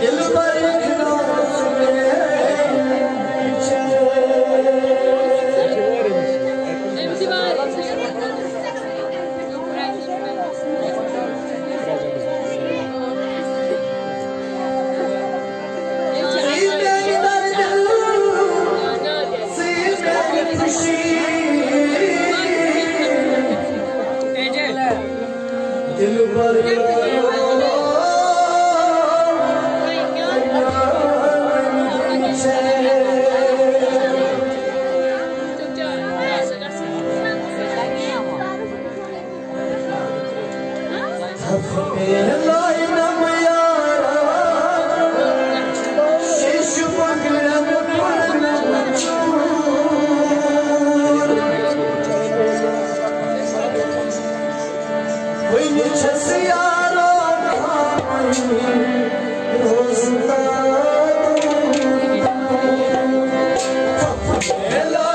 दिल पर Hello.